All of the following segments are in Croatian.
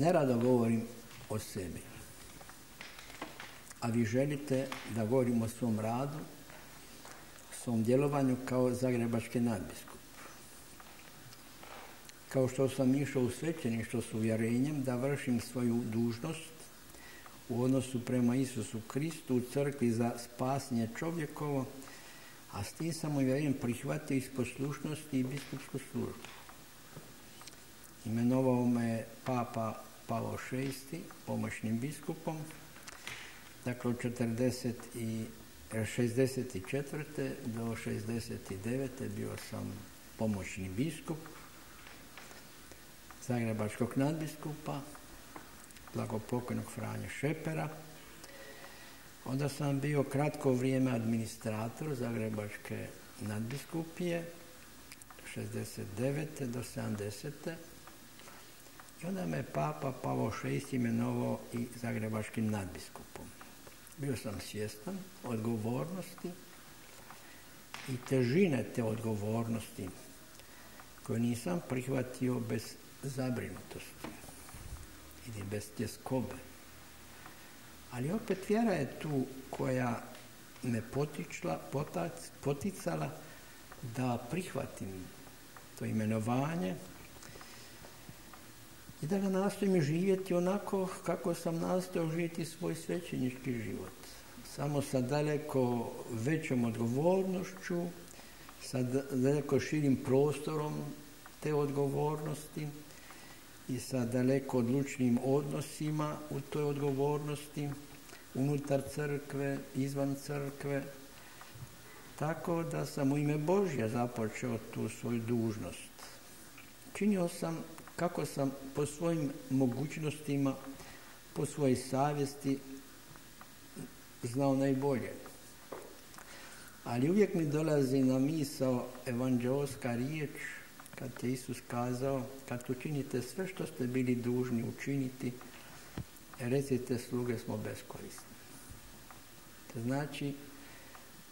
nerado govorim o sebi. A vi želite da govorim o svom radu, svom djelovanju kao zagrebački nadbiskup. Kao što sam išao u svećeništvo s uvjerenjem da vršim svoju dužnost u odnosu prema Isusu Kristu u crkvi za spasnje čovjekovo, a s tim sam uvjeren prihvatio iz poslušnosti i biskupsku službu. Imenovao me Papa Pavo VI pomoćnim biskupom, dakle od 40 i 64. do 69. bio sam pomoćni biskup Zagrebačkog nadbiskupa, blagopokojnog Franje Šepera. Onda sam bio kratko vrijeme administrator Zagrebačke nadbiskupije, 69. do 70. I onda me Papa Pavo VI imenovao i Zagrebačkim nadbiskupom. Bio sam svjestan odgovornosti i težine te odgovornosti koje nisam prihvatio bez zabrinutosti ili bez tjeskobe. Ali opet vjera je tu koja me potičla, poticala da prihvatim to imenovanje i da ga nastojim živjeti onako kako sam nastojao živjeti svoj svećenički život. Samo sa daleko većom odgovornošću, sa daleko širim prostorom te odgovornosti i sa daleko odlučnim odnosima u toj odgovornosti unutar crkve, izvan crkve, tako da sam u ime Božja započeo tu svoju dužnost. Činio sam kako sam po svojim mogućnostima, po svojoj savjesti znao najbolje. Ali uvijek mi dolazi na misao evanđelska riječ kad je Isus kazao, kad učinite sve što ste bili dužni učiniti, recite sluge smo beskorisni. To znači,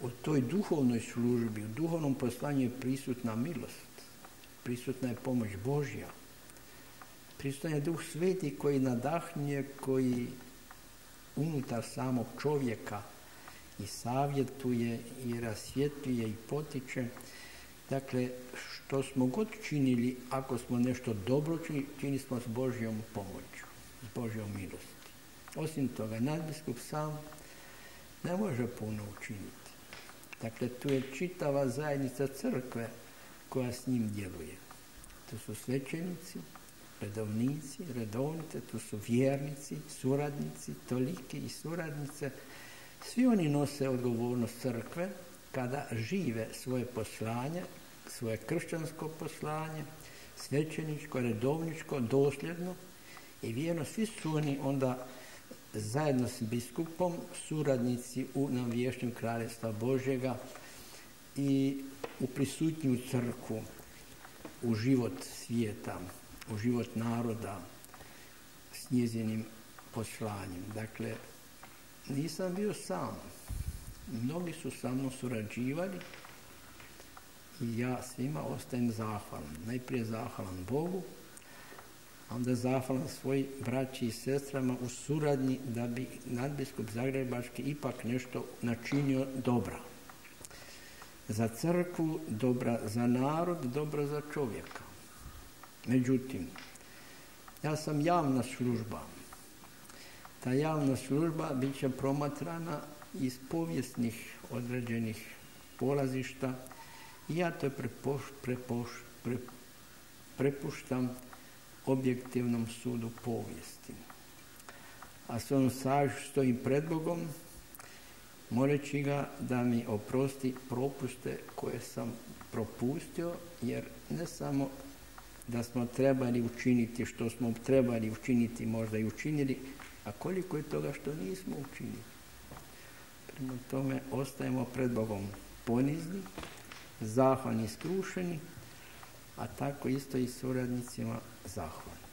u toj duhovnoj službi, u duhovnom poslanju je prisutna milost, prisutna je pomoć Božja, prisutan je duh sveti koji nadahnje, koji unutar samog čovjeka i savjetuje i rasvjetljuje i potiče. Dakle, što smo god činili, ako smo nešto dobro činili, čini smo s Božjom pomoću, s Božjom milosti. Osim toga, nadbiskup sam ne može puno učiniti. Dakle, tu je čitava zajednica crkve koja s njim djeluje. To su svećenici, redovnici, redovnice, to su vjernici, suradnici, tolike i suradnice. Svi oni nose odgovornost crkve kada žive svoje poslanje, svoje kršćansko poslanje, svećeničko, redovničko, dosljedno i vjerno svi su oni onda zajedno s biskupom suradnici u navješćem kraljevstva Božjega i u prisutnju crkvu, u život svijeta u život naroda s njezinim poslanjem. Dakle, nisam bio sam. Mnogi su sa mnom surađivali i ja svima ostajem zahvalan. Najprije zahvalan Bogu, a onda zahvalan svojim braći i sestrama u suradnji da bi nadbiskup Zagrebački ipak nešto načinio dobra. Za crkvu dobra, za narod dobra za čovjeka. Međutim, ja sam javna služba. Ta javna služba bit će promatrana iz povijesnih određenih polazišta i ja to prepuštam objektivnom sudu povijesti. A s ovom saž stojim pred Bogom, moleći ga da mi oprosti propuste koje sam propustio, jer ne samo da smo trebali učiniti što smo trebali učiniti, možda i učinili, a koliko je toga što nismo učinili. Prema tome ostajemo pred Bogom ponizni, zahvalni, skrušeni, a tako isto i suradnicima zahvalni.